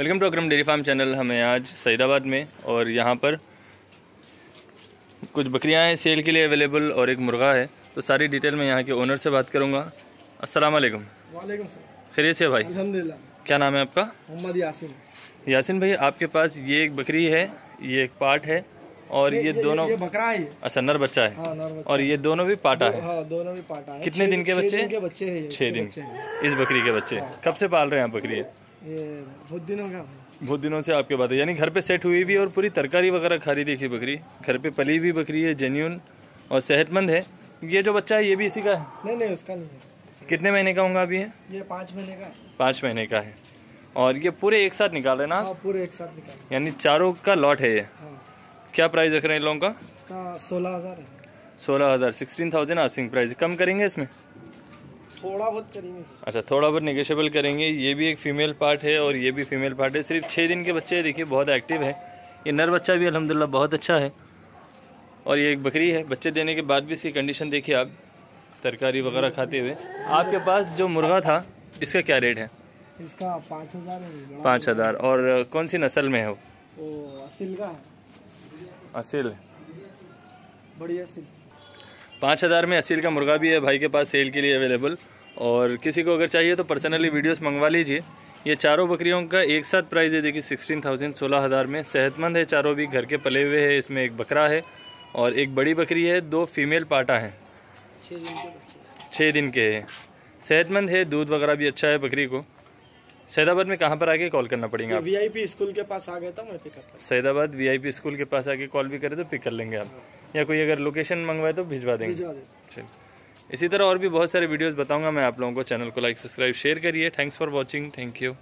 Welcome to Akram dairy farm channel हमें आज सईदाबाद में और यहाँ पर कुछ बकरियाँ हैं सेल के लिए अवेलेबल और एक मुर्गा है। तो सारी डिटेल मैं यहाँ के ओनर से बात करूँगा। अस्सलाम वालेकुम। खैरियत से भाई? अल्हम्दुलिल्लाह। क्या नाम है आपका? मोहम्मद यासिन। यासिन भाई आपके पास ये एक बकरी है ये एक पार्ट है और ये, दोनों ये बकरा है अच्छा नर बच्चा है। हाँ नॉर्मल और ये दोनों भी पाटा है। हाँ दोनों भी पाटा है। कितने दिन के बच्चे? दिन के बच्चे हैं छः दिन। इस बकरी के बच्चे। कब से पाल रहे हैं आप बकरी? है ये बहुत दिनों का बहुत दिनों से आपके बात है। यानी घर पे सेट हुई भी और पूरी तरकारी वगैरह खा रही देखिए बकरी। घर पे पली भी बकरी है जेन्यून और सेहतमंद है। ये जो बच्चा है ये भी इसी का है? नहीं नहीं उसका नहीं है। कितने महीने का होगा अभी है ये पाँच महीने का है। पाँच महीने का है। और ये पूरे एक साथ निकाल रहे ना हाँ पूरे एक साथ निकाल यानी चारों का लॉट है ये। हाँ। क्या प्राइस रख रहे हैं इन लोगों का? सोलह हज़ार सोलह हज़ार। सिक्सटीन थाउज़ेंड आसिंग प्राइस कम करेंगे इसमें? थोड़ा बहुत करेंगे। अच्छा थोड़ा बहुत निगेशियबल करेंगे। ये भी एक फीमेल पार्ट है और ये भी फीमेल पार्ट है। सिर्फ़ छः दिन के बच्चे देखिए बहुत एक्टिव है। ये नर बच्चा भी अलहमदिल्ला बहुत अच्छा है। और ये एक बकरी है। बच्चे देने के बाद भी इसकी कंडीशन देखिए आप तरकारी वगैरह खाते हुए। आपके पास जो मुर्गा था इसका क्या रेट है? इसका पाँच हज़ार है। पाँच हज़ार। और कौन सी नस्ल में है वो? वो असिल का है। असील। बड़ी असिल। पाँच हज़ार में असील का मुर्गा भी है भाई के पास सेल के लिए अवेलेबल और किसी को अगर चाहिए तो पर्सनली वीडियोस मंगवा लीजिए। ये चारों बकरियों का एक साथ प्राइस है देखिए सिक्सटीन थाउज़ेंड सोलह हज़ार में। सेहतमंद है चारों भी घर के पले हुए हैं इसमें एक बकरा है और एक बड़ी बकरी है दो फीमेल पाटा हैं। छः दिन के हैं। सेहतमंद है दूध वगैरह भी अच्छा है बकरी को। सैदाबाद में कहाँ पर आके कॉल करना पड़ेगा आप? वीआईपी स्कूल के पास आ गए था मैं पिक करता सैदाबाद वीआईपी स्कूल के पास आके कॉल भी करें तो पिक कर लेंगे आप। या कोई अगर लोकेशन मंगवाए तो भिजवा देंगे। चलिए। इसी तरह और भी बहुत सारे वीडियोज़ बताऊँगा मैं आप लोगों को चैनल को लाइक सब्सक्राइब शेयर करिए। Thanks for watching thank you